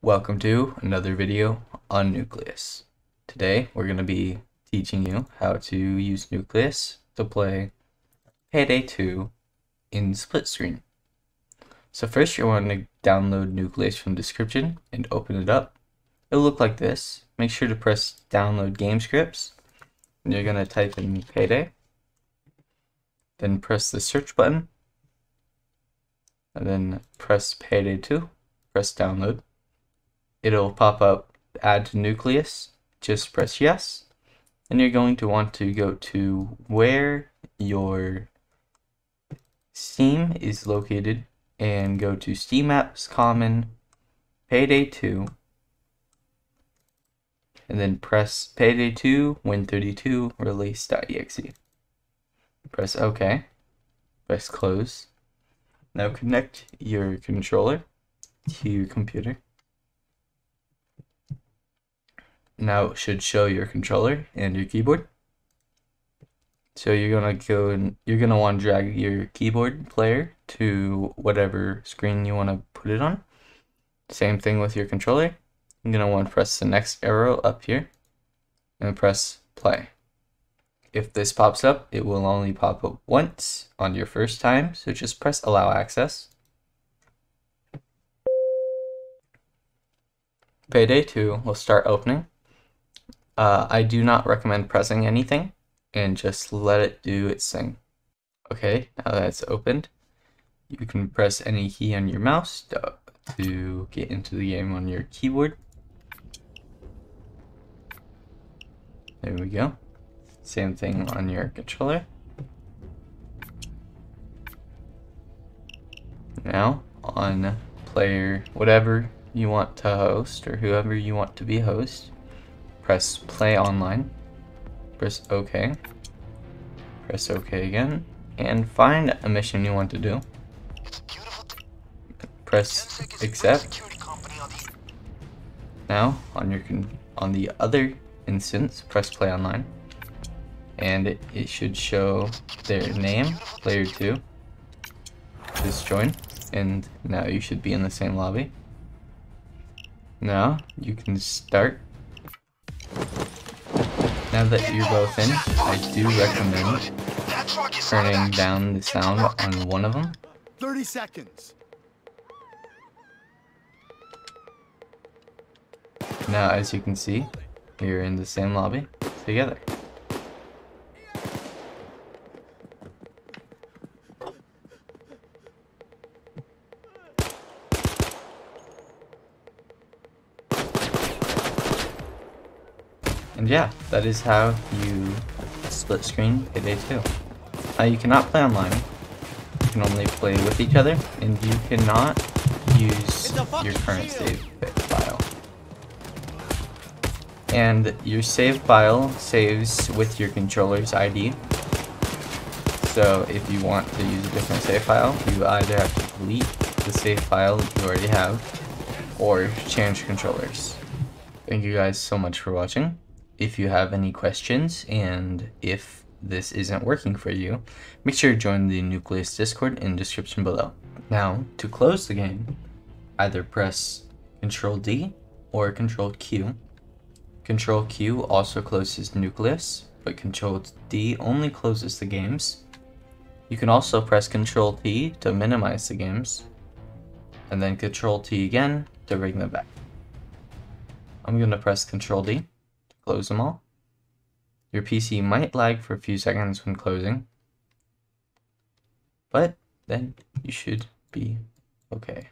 Welcome to another video on Nucleus. Today we're going to be teaching you how to use Nucleus to play Payday 2 in split screen. So first you want to download Nucleus from description and open it up. It'll look like this. Make sure to press download game scripts. You're going to type in Payday. Then press the search button. And then press Payday 2. Press download it'll pop up add to nucleus just press yes. And you're going to want to go to where your steam is located and go to steam apps common payday 2 and then press payday 2 win32 release.exe press ok. Press close. Now connect your controller to your computer now it should show your controller and your keyboard. So you're gonna go and you're gonna want to drag your keyboard player to whatever screen you want to put it on. Same thing with your controller. You're gonna want to press the next arrow up here and press play. If this pops up, it will only pop up once on your first time, so just press allow access. Payday 2 will start opening. Uh, I do not recommend pressing anything and just let it do its thing. Okay, now that it's opened, you can press any key on your mouse to, to get into the game on your keyboard. There we go. Same thing on your controller. Now, on player whatever you want to host or whoever you want to be host, Press play online. Press OK. Press OK again. And find a mission you want to do. Press accept. Now, on your on the other instance, press play online. And it, it should show their name, player 2. Just join. And now you should be in the same lobby. Now, you can start now that you're both in, I do recommend turning down the sound on one of them. 30 seconds. Now, as you can see, you're in the same lobby together. And yeah, that is how you split screen Payday 2. Uh, you cannot play online. You can only play with each other, and you cannot use your current save file. And your save file saves with your controller's ID. So if you want to use a different save file, you either have to delete the save file you already have, or change controllers. Thank you guys so much for watching if you have any questions and if this isn't working for you, make sure to join the Nucleus Discord in description below. Now, to close the game, either press Control D or Control Q. Control Q also closes Nucleus, but Control D only closes the games. You can also press Control T to minimize the games, and then Control T again to bring them back. I'm going to press Control D close them all. Your PC might lag for a few seconds when closing, but then you should be okay.